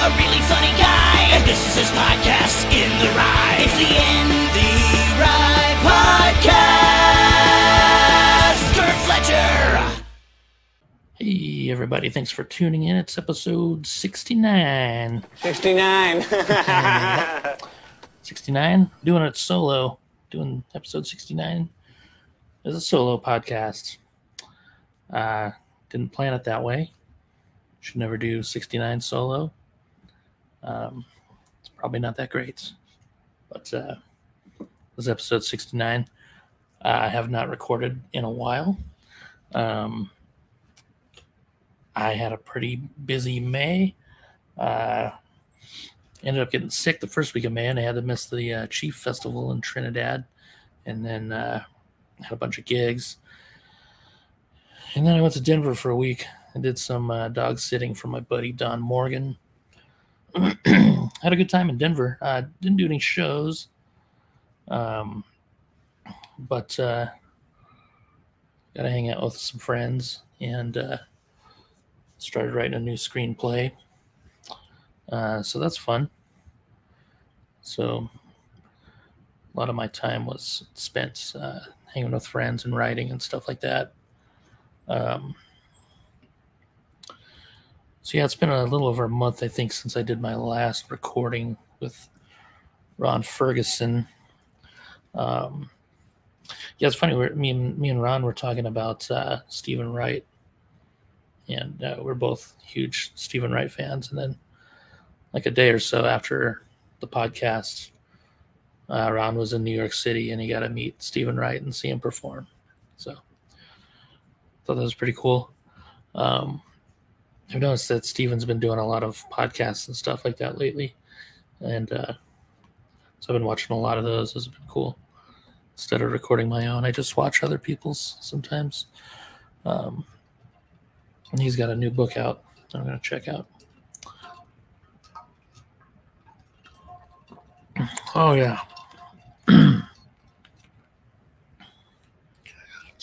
a really funny guy. And this is his podcast, In the Wry. It's the In the Wry Podcast. Curt Fletcher. Hey, everybody. Thanks for tuning in. It's episode 69. 69. 69? Doing it solo. Doing episode 69 as a solo podcast. Uh, didn't plan it that way. Should never do 69 solo. Um, it's probably not that great. But uh, this is episode 69. Uh, I have not recorded in a while. Um, I had a pretty busy May. Uh, ended up getting sick the first week of May, and I had to miss the uh, Chief Festival in Trinidad, and then uh, had a bunch of gigs. And then I went to Denver for a week. I did some uh, dog sitting for my buddy Don Morgan. had a good time in Denver. Uh, didn't do any shows, um, but uh, got to hang out with some friends and uh, started writing a new screenplay. Uh, so that's fun. So a lot of my time was spent uh, hanging with friends and writing and stuff like that. Um, so yeah, it's been a little over a month, I think, since I did my last recording with Ron Ferguson. Um, yeah, it's funny. We're, me and me and Ron were talking about uh, Stephen Wright, and uh, we're both huge Stephen Wright fans. And then, like a day or so after the podcast, uh, Ron was in New York City, and he got to meet Stephen Wright and see him perform. So, thought that was pretty cool. Um, I've noticed that Steven's been doing a lot of podcasts and stuff like that lately, and uh, so I've been watching a lot of those. It's been cool. Instead of recording my own, I just watch other people's sometimes. Um, and he's got a new book out. I'm gonna check out. Oh yeah. so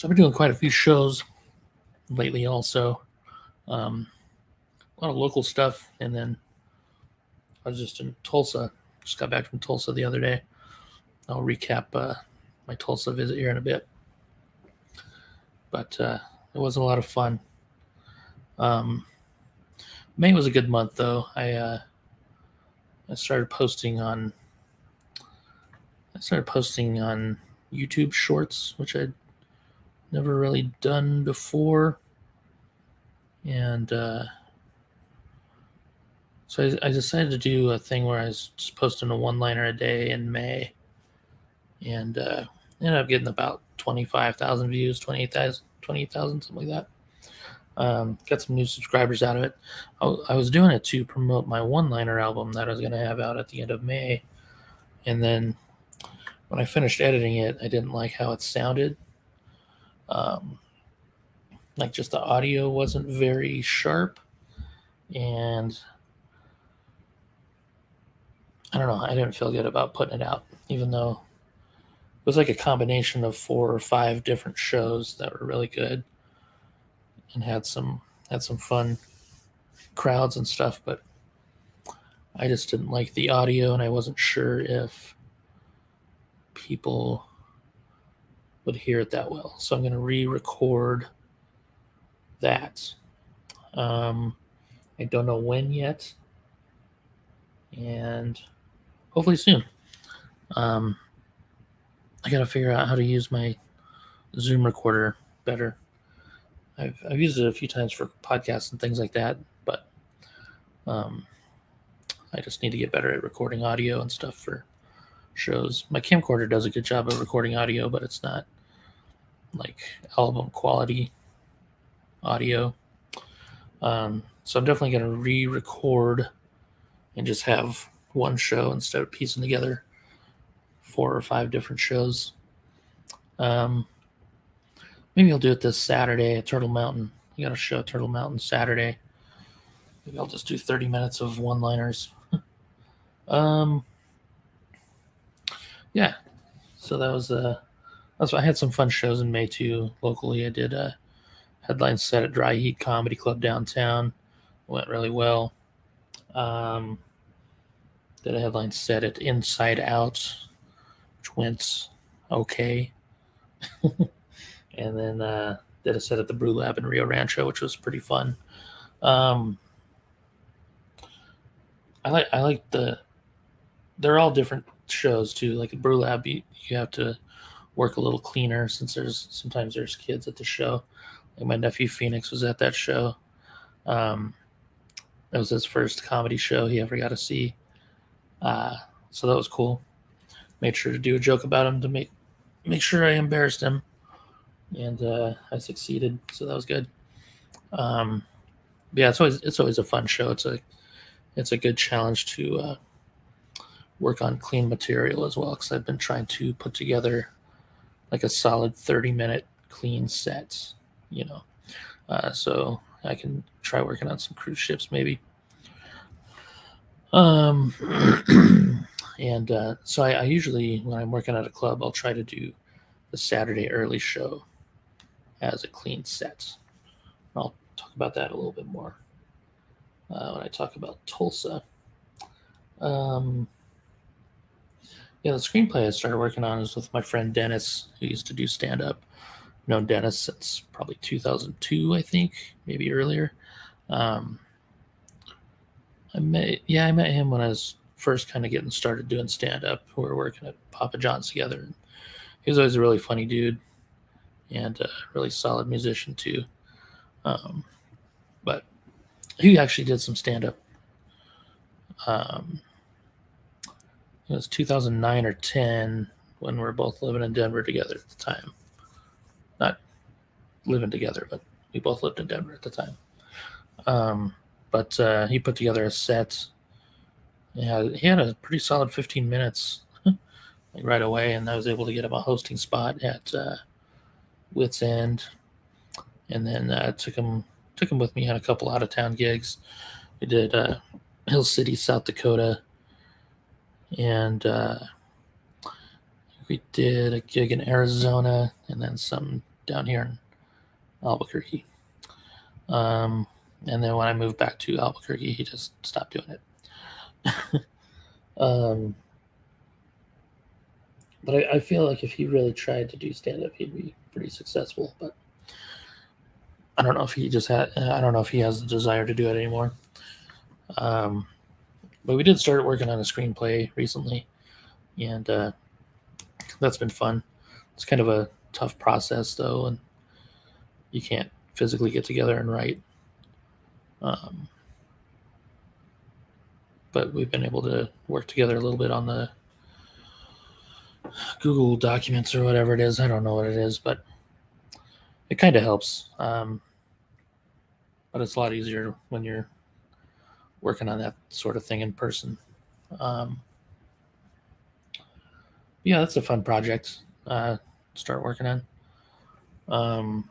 I've been doing quite a few shows lately, also. Um, a lot of local stuff, and then I was just in Tulsa. Just got back from Tulsa the other day. I'll recap uh, my Tulsa visit here in a bit. But uh, it was a lot of fun. Um, May was a good month, though. I uh, I started posting on I started posting on YouTube Shorts, which I'd never really done before, and uh, so I, I, decided to do a thing where I was just posting a one-liner a day in May, and uh, ended up getting about twenty-five thousand views, 28,000, 28,000, something like that. Um, got some new subscribers out of it. I, I was doing it to promote my one-liner album that I was going to have out at the end of May, and then when I finished editing it, I didn't like how it sounded. Um, like just the audio wasn't very sharp, and I don't know. I didn't feel good about putting it out, even though it was like a combination of four or five different shows that were really good and had some had some fun crowds and stuff. But I just didn't like the audio, and I wasn't sure if people would hear it that well. So I'm going to re-record that. Um, I don't know when yet, and hopefully soon. Um, I got to figure out how to use my Zoom recorder better. I've, I've used it a few times for podcasts and things like that, but um, I just need to get better at recording audio and stuff for shows. My camcorder does a good job of recording audio, but it's not like album quality audio. Um, so I'm definitely going to re record and just have one show instead of piecing together four or five different shows. Um, maybe I'll do it this Saturday at Turtle Mountain. You got a show at Turtle Mountain Saturday. Maybe I'll just do 30 minutes of one liners. um, yeah. So that was uh that's I had some fun shows in May too. Locally, I did a headline set at Dry Heat Comedy Club downtown. Went really well. Um, a headline set it Inside Out, which went okay. and then uh, did a set at the Brew Lab in Rio Rancho, which was pretty fun. Um, I like I like the they're all different shows too. Like at Brew Lab, you, you have to work a little cleaner since there's sometimes there's kids at the show. Like my nephew Phoenix was at that show. Um, that was his first comedy show he ever got to see. Uh, so that was cool. Made sure to do a joke about him to make make sure I embarrassed him, and uh, I succeeded. So that was good. Um, yeah, it's always it's always a fun show. It's a it's a good challenge to uh, work on clean material as well because I've been trying to put together like a solid 30 minute clean set, you know. Uh, so I can try working on some cruise ships maybe. Um, and uh, so I, I usually, when I'm working at a club, I'll try to do the Saturday early show as a clean set. I'll talk about that a little bit more uh, when I talk about Tulsa. Um, yeah, the screenplay I started working on is with my friend Dennis, who used to do stand up. Known Dennis since probably 2002, I think, maybe earlier. Um, I met, yeah, I met him when I was first kind of getting started doing stand up. We were working at Papa John's together. He was always a really funny dude and a really solid musician too. Um, but he actually did some stand up. Um, it was 2009 or 10 when we were both living in Denver together at the time. Not living together, but we both lived in Denver at the time. Um, but uh, he put together a set. Yeah, he had a pretty solid 15 minutes like right away, and I was able to get him a hosting spot at uh, Wits End, and then uh, took him took him with me on a couple out of town gigs. We did uh, Hill City, South Dakota, and uh, we did a gig in Arizona, and then some down here in Albuquerque. Um, and then when I moved back to Albuquerque, he just stopped doing it. um, but I, I, feel like if he really tried to do stand up, he'd be pretty successful. But I don't know if he just had, I don't know if he has the desire to do it anymore. Um, but we did start working on a screenplay recently, and uh, that's been fun. It's kind of a tough process though, and you can't physically get together and write. Um, but we've been able to work together a little bit on the Google Documents or whatever it is. I don't know what it is, but it kind of helps. Um, but it's a lot easier when you're working on that sort of thing in person. Um, yeah, that's a fun project. Uh, start working on. Um,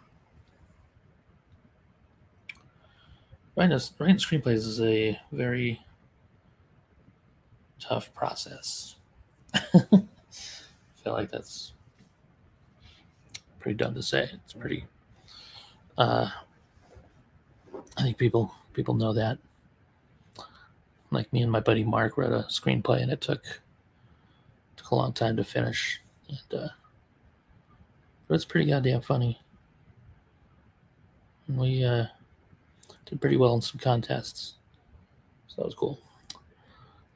writing, a, writing screenplays is a very tough process. I feel like that's pretty dumb to say. It's pretty. Uh, I think people people know that. Like me and my buddy Mark wrote a screenplay, and it took took a long time to finish. And uh, but it's pretty goddamn funny. And we uh, did pretty well in some contests, so that was cool.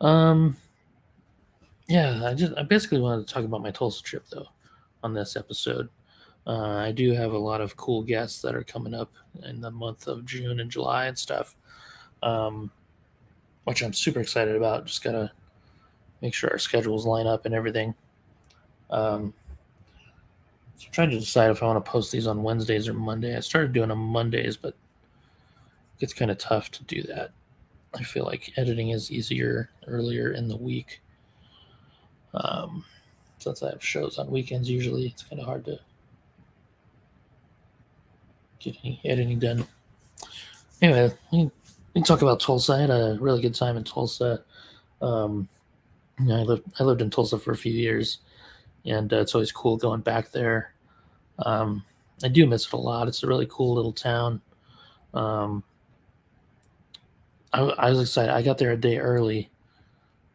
Um, yeah, I just I basically wanted to talk about my Tulsa trip though on this episode. Uh, I do have a lot of cool guests that are coming up in the month of June and July and stuff. Um, which I'm super excited about. Just gotta make sure our schedules line up and everything. Um, so I'm trying to decide if I want to post these on Wednesdays or Monday. I started doing them Mondays, but it gets kind of tough to do that. I feel like editing is easier earlier in the week. Um, since I have shows on weekends, usually it's kind of hard to get any editing done. Anyway, we talk about Tulsa. I had a really good time in Tulsa. Um, you know, I lived I lived in Tulsa for a few years, and uh, it's always cool going back there. Um, I do miss it a lot. It's a really cool little town. Um, I, I was excited. I got there a day early.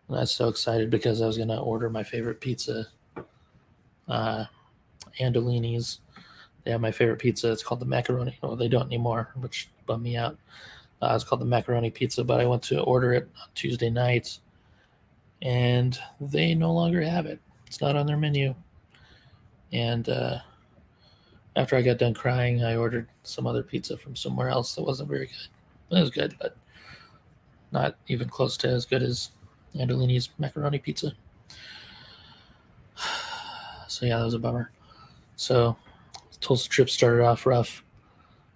And I was so excited because I was gonna order my favorite pizza, uh, Andolini's. They have my favorite pizza. It's called the macaroni. Well, they don't anymore, which bummed me out. Uh, it's called the macaroni pizza, but I went to order it on Tuesday night, and they no longer have it. It's not on their menu. And uh, after I got done crying, I ordered some other pizza from somewhere else that wasn't very good. It was good, but not even close to as good as Andolini's macaroni pizza. So yeah, that was a bummer. So Tulsa trip started off rough.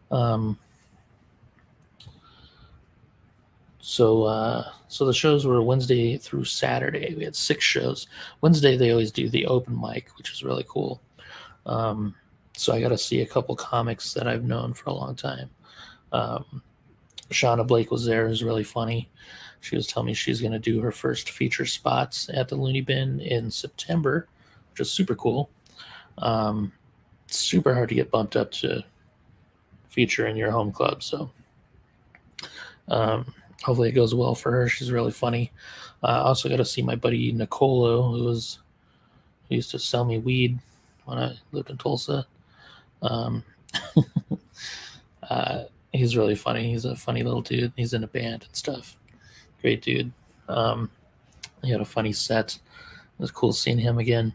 Um, so uh, so the shows were Wednesday through Saturday. We had six shows. Wednesday they always do the open mic, which is really cool. Um, so I got to see a couple comics that I've known for a long time. Um, Shauna Blake was there. It was really funny. She was telling me she's going to do her first feature spots at the Loony Bin in September, which is super cool. Um, super hard to get bumped up to feature in your home club. So um, hopefully it goes well for her. She's really funny. I uh, also got to see my buddy Nicolo, who was who used to sell me weed when I lived in Tulsa. Um, uh, he's really funny. He's a funny little dude. He's in a band and stuff. Great dude. Um, he had a funny set. It was cool seeing him again.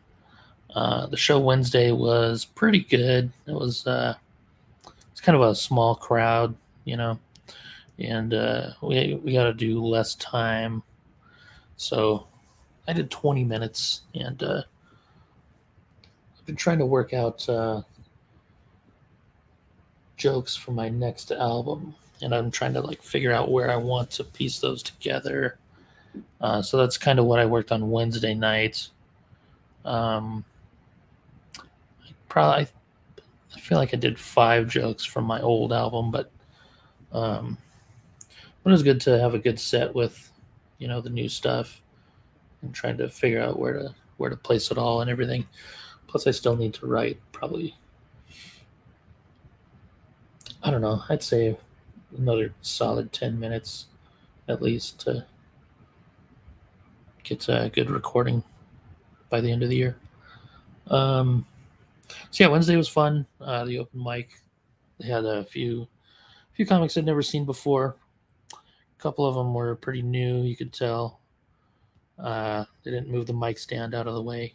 Uh, the show Wednesday was pretty good. It was uh, it's kind of a small crowd, you know, and uh, we we got to do less time. So I did 20 minutes, and uh, I've been trying to work out uh, jokes for my next album, and I'm trying to like figure out where I want to piece those together. Uh, so that's kind of what I worked on Wednesday night. Um, probably I feel like I did five jokes from my old album, but um, it was good to have a good set with you know the new stuff and trying to figure out where to where to place it all and everything. Plus, I still need to write probably. I don't know. I'd say another solid ten minutes at least to get a good recording by the end of the year. Um, so yeah, Wednesday was fun. Uh, the open mic, they had a few, few comics I'd never seen before. A couple of them were pretty new. You could tell. Uh, they didn't move the mic stand out of the way.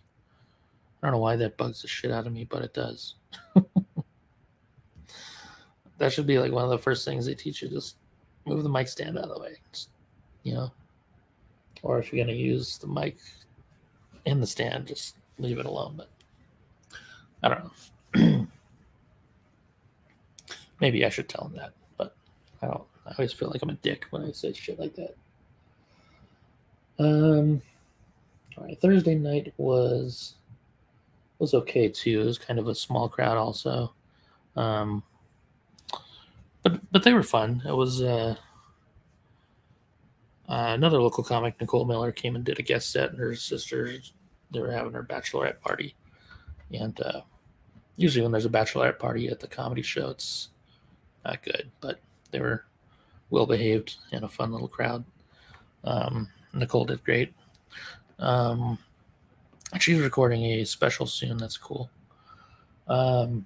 I don't know why that bugs the shit out of me, but it does. that should be like one of the first things they teach you. Just move the mic stand out of the way. Just, you know, or if you're gonna use the mic in the stand, just leave it alone. But I don't know. Maybe I should tell him that, but I don't. I always feel like I'm a dick when I say shit like that. Um, all right. Thursday night was was okay too. It was kind of a small crowd, also. Um, but but they were fun. It was uh, uh, another local comic, Nicole Miller, came and did a guest set. And her sister, they were having her bachelorette party, and uh, usually when there's a bachelorette party at the comedy show, it's not good. But they were well behaved and a fun little crowd. Um, Nicole did great. Um, she's recording a special soon. That's cool. Um,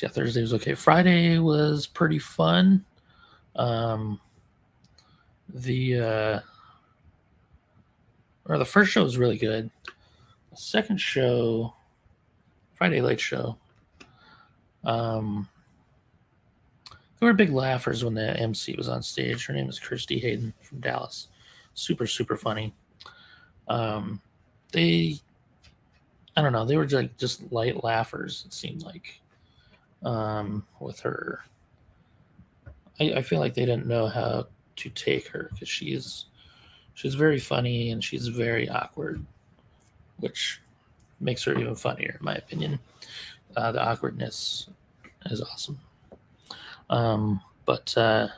so yeah, Thursday was okay. Friday was pretty fun. Um, the uh, or the first show was really good. The second show, Friday Late Show, um, they were big laughers when the MC was on stage. Her name is Kirsty Hayden from Dallas. Super, super funny. Um, they, I don't know, they were like just light laughers. It seemed like, um, with her. I, I feel like they didn't know how to take her because she's she's very funny and she's very awkward which makes her even funnier, in my opinion. Uh, the awkwardness is awesome. Um, but uh,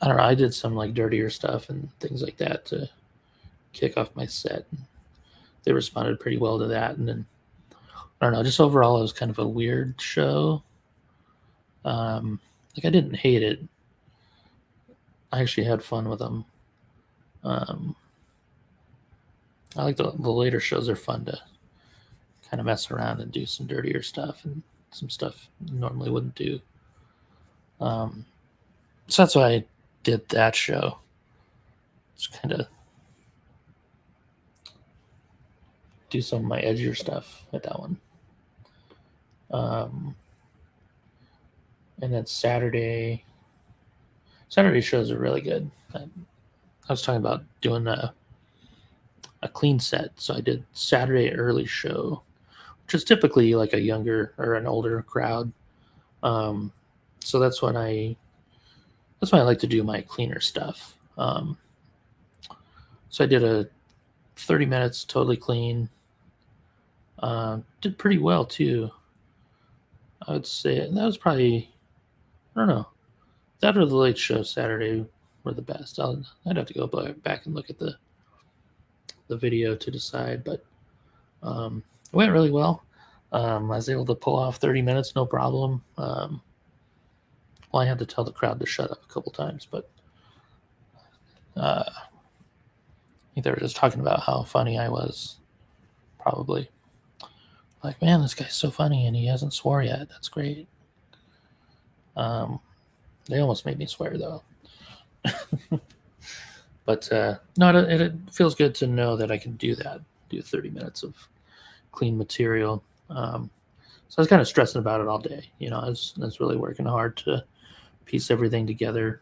I don't know. I did some like dirtier stuff and things like that to kick off my set. They responded pretty well to that, and then I don't know. Just overall, it was kind of a weird show. Um, like I didn't hate it. I actually had fun with them. Um, I like the the later shows are fun to kind of mess around and do some dirtier stuff and some stuff normally wouldn't do. Um, so that's why I did that show. Just kind of do some of my edgier stuff with that one. Um, and then Saturday, Saturday shows are really good. I, I was talking about doing a a clean set, so I did Saturday early show, which is typically like a younger or an older crowd. Um, so that's when I that's why I like to do my cleaner stuff. Um, so I did a 30 minutes totally clean. Uh, did pretty well too. I would say that was probably I don't know that or the late show Saturday were the best. I'll, I'd have to go back and look at the the video to decide, but um, it went really well. Um, I was able to pull off 30 minutes, no problem. Um, well, I had to tell the crowd to shut up a couple times, but uh, I think they were just talking about how funny I was, probably. Like, man, this guy's so funny and he hasn't swore yet. That's great. Um, they almost made me swear though. but uh, no, it, it, feels good to know that I can do that. Do 30 minutes of clean material. Um, so I was kind of stressing about it all day. You know, I was, I was really working hard to piece everything together.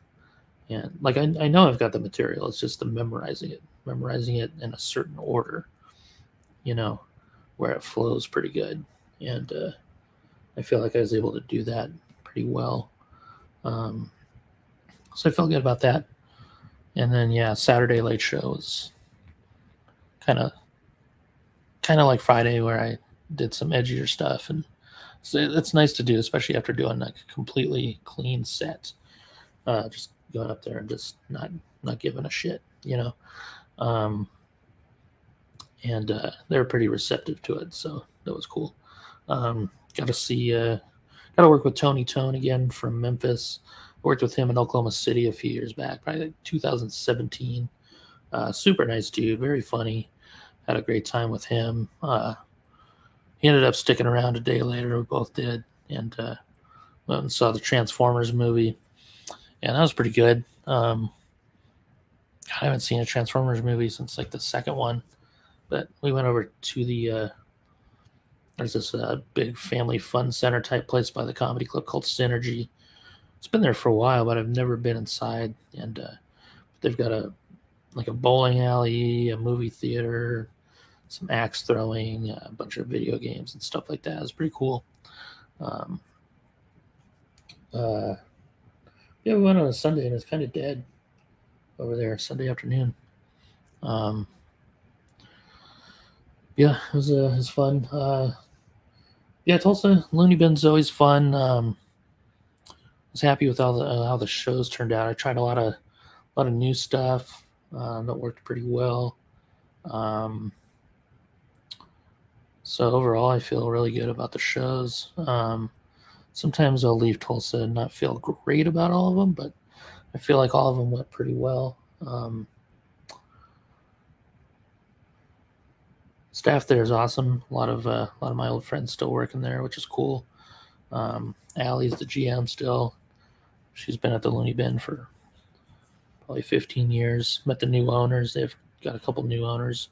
And like I, I know I've got the material. It's just the memorizing it, memorizing it in a certain order. You know, where it flows pretty good. And uh, I feel like I was able to do that pretty well. Um, so I felt good about that. And then yeah, Saturday late show was kind of kind of like Friday where I did some edgier stuff and so it's nice to do, especially after doing like a completely clean set. Uh, just going up there and just not not giving a shit, you know. Um, and uh, they were pretty receptive to it, so that was cool. Um, got to see, uh, got to work with Tony Tone again from Memphis. Worked with him in Oklahoma City a few years back, probably like 2017. Uh, super nice dude, very funny. Had a great time with him. Uh, he ended up sticking around a day later. We both did, and uh, went and saw the Transformers movie, and that was pretty good. Um, I haven't seen a Transformers movie since like the second one, but we went over to the uh, there's this uh, big family fun center type place by the comedy club called Synergy it's been there for a while, but I've never been inside. And uh, they've got a like a bowling alley, a movie theater, some axe throwing, a bunch of video games and stuff like that. It's pretty cool. Um, uh, yeah, we went on a Sunday and it's kind of dead over there Sunday afternoon. Um, yeah, it was uh, it was fun. Uh, yeah, Tulsa Loony Bin's always fun. Um, was happy with how the uh, how the shows turned out. I tried a lot of a lot of new stuff uh, that worked pretty well. Um, so overall, I feel really good about the shows. Um, sometimes I'll leave Tulsa and not feel great about all of them, but I feel like all of them went pretty well. Um, staff there is awesome. A lot of uh, a lot of my old friends still working there, which is cool. Um, Allie's the GM still. She's been at the Loony Bin for probably 15 years. Met the new owners. They've got a couple new owners.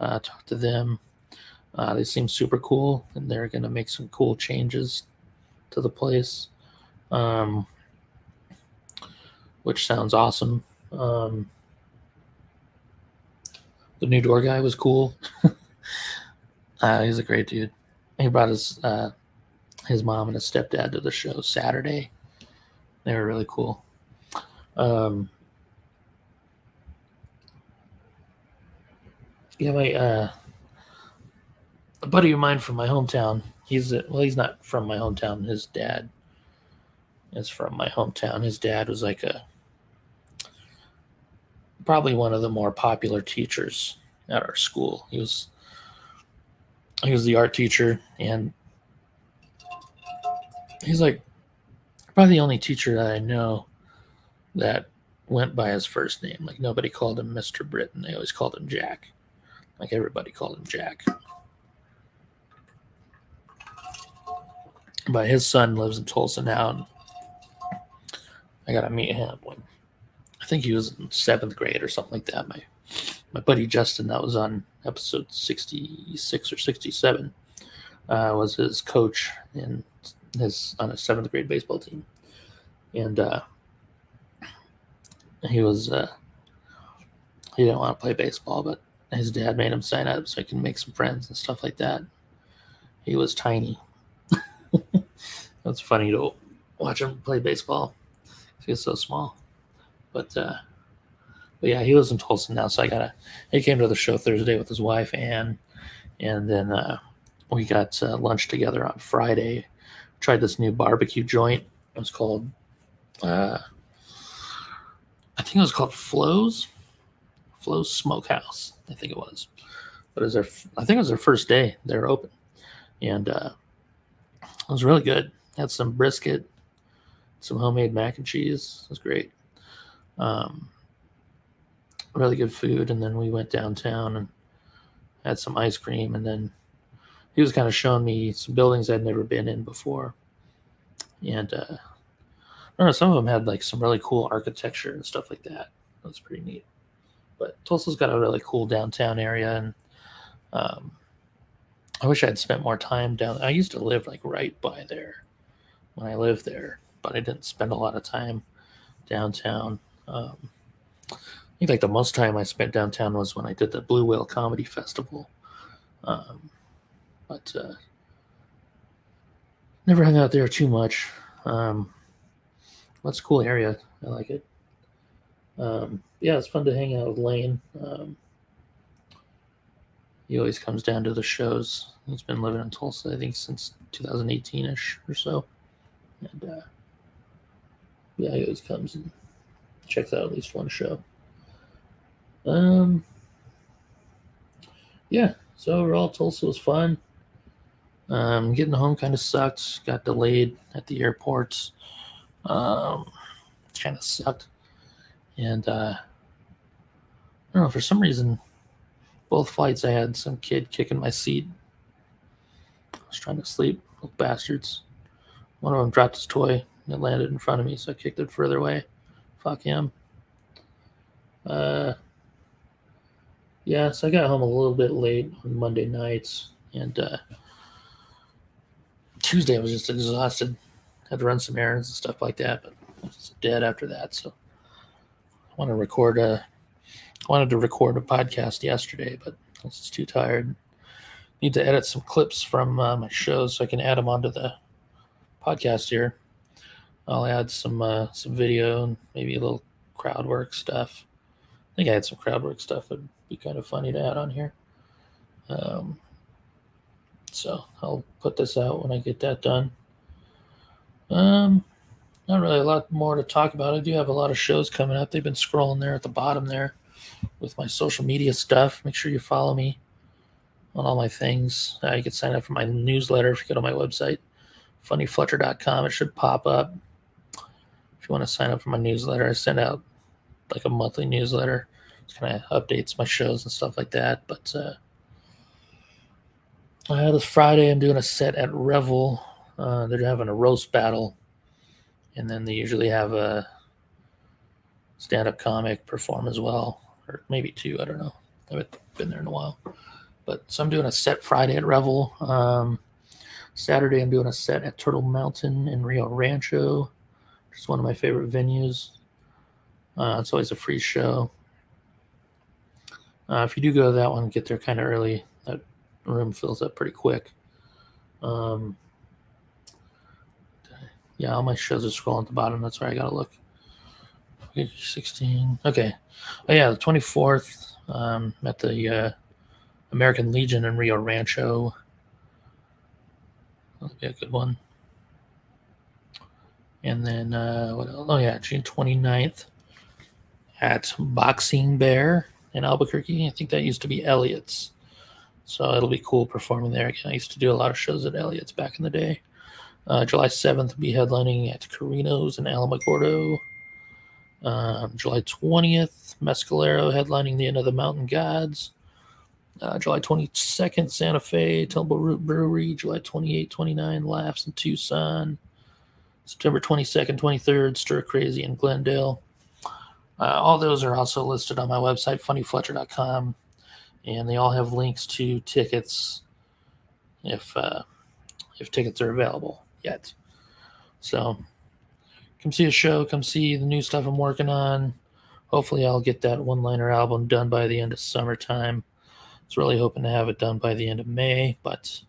Uh, talked to them. Uh, they seem super cool, and they're going to make some cool changes to the place, um, which sounds awesome. Um, the new door guy was cool. uh, he's a great dude. He brought his uh, his mom and his stepdad to the show Saturday. They were really cool. Um, yeah, my uh, a buddy of mine from my hometown. He's a, well, he's not from my hometown. His dad is from my hometown. His dad was like a probably one of the more popular teachers at our school. He was he was the art teacher and he's like Probably the only teacher that I know that went by his first name. Like nobody called him Mr. Britton. They always called him Jack. Like everybody called him Jack. But his son lives in Tulsa now, and I gotta meet him when I think he was in seventh grade or something like that. My my buddy Justin, that was on episode sixty six or sixty seven, uh, was his coach in his on a seventh grade baseball team, and uh, he was uh, he didn't want to play baseball, but his dad made him sign up so he can make some friends and stuff like that. He was tiny. That's funny to watch him play baseball. He was so small, but uh, but yeah, he lives in Tulsa now, so I gotta. He came to the show Thursday with his wife Ann, and then uh, we got uh, lunch together on Friday. Tried this new barbecue joint. It was called, uh, I think it was called Flo's, Flo's Smokehouse. I think it was, but it was their. I think it was their first day they were open, and uh, it was really good. Had some brisket, some homemade mac and cheese. It was great. Um, really good food, and then we went downtown and had some ice cream, and then he was kind of showing me some buildings I'd never been in before, and uh, know, some of them had like some really cool architecture and stuff like that. That was pretty neat. But Tulsa's got a really cool downtown area, and um, I wish I'd spent more time down. I used to live like right by there when I lived there, but I didn't spend a lot of time downtown. Um, think like the most time I spent downtown was when I did the Blue Whale Comedy Festival. Um, but uh, never hung out there too much. Um, that's a cool area. I like it. Um, yeah, it's fun to hang out with Lane. Um, he always comes down to the shows. He's been living in Tulsa, I think, since 2018 ish or so. And uh, yeah, he always comes and checks out at least one show. Um, yeah, so overall, Tulsa was fun. Um, getting home kind of sucked. Got delayed at the airport. Um, kind of sucked. And uh, I don't know, for some reason, both flights I had some kid kicking my seat. I was trying to sleep, little bastards. One of them dropped his toy and it landed in front of me, so I kicked it further away. Fuck him. Uh, yeah, so I got home a little bit late on Monday nights, and uh, Tuesday I was just exhausted. Had to run some errands and stuff like that, but I was dead after that. So I want to record a, I wanted to record a podcast yesterday, but I was just too tired. Need to edit some clips from uh, my shows so I can add them onto the podcast here. I'll add some uh, some video and maybe a little crowd work stuff. I think I had some crowd work stuff that'd be kind of funny to add on here. Um, so I'll put this out when I get that done. Um, not really a lot more to talk about. I do have a lot of shows coming up. They've been scrolling there at the bottom there with my social media stuff. Make sure you follow me on all my things. Uh, you can sign up for my newsletter if you go to my website, funnyfletcher.com. It should pop up. If you want to sign up for my newsletter, I send out like a monthly newsletter. Kind of updates my shows and stuff like that. But uh, this Friday, I'm doing a set at Revel. Uh, they're having a roast battle, and then they usually have a stand-up comic perform as well, or maybe two. I don't know. I haven't been there in a while. But so I'm doing a set Friday at Revel. Um, Saturday, I'm doing a set at Turtle Mountain in Rio Rancho, which is one of my favorite venues. Uh, it's always a free show. Uh, if you do go to that one, get there kind of early. That room fills up pretty quick. Um, yeah, all my shows are scrolling at the bottom. That's where I gotta look. 16. Okay. Oh yeah, the 24th. Um, at the uh, American Legion in Rio Rancho. That'll be a good one. And then uh, what else? Oh yeah, June 29th at Boxing Bear in Albuquerque. I think that used to be Elliot's. So it'll be cool performing there again. I used to do a lot of shows at Elliot's back in the day. Uh, July 7th, be headlining at Carino's in Alamogordo. Um, July 20th, Mescalero headlining the Inn of the Mountain Gods. Uh, July 22nd, Santa Fe, Tumbleroot Brewery. July 28, 29, Laughs in Tucson. September 22nd, 23rd, Stir Crazy in Glendale. Uh, all those are also listed on my website, funnyfletcher.com, and they all have links to tickets if uh, if tickets are available yet. So come see a show, come see the new stuff I'm working on. Hopefully, I'll get that one liner album done by the end of summertime. I was really hoping to have it done by the end of May, but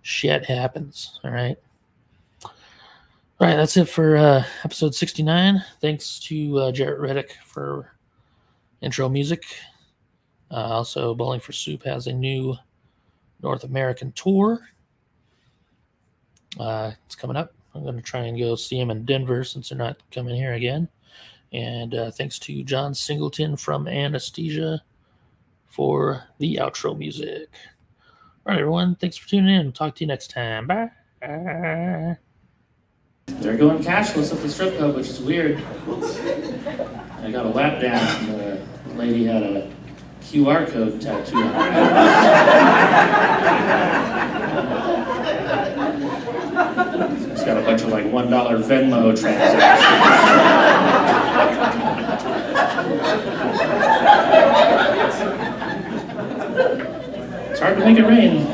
shit happens. All right. All right, that's it for uh, episode 69. Thanks to uh, Jaret Reddick for intro music. Uh, also, Bowling for Soup has a new North American tour. Uh, it's coming up. I'm going to try and go see him in Denver since they're not coming here again. And uh, thanks to John Singleton from Anesthesia for the outro music. All right, everyone. Thanks for tuning in. Talk to you next time. Bye. They're going cashless at the strip club, which is weird. I got a lap dance, and the lady had a QR code tattooed on her. It's got a bunch of like $1 Venmo transactions. It's hard to make it rain.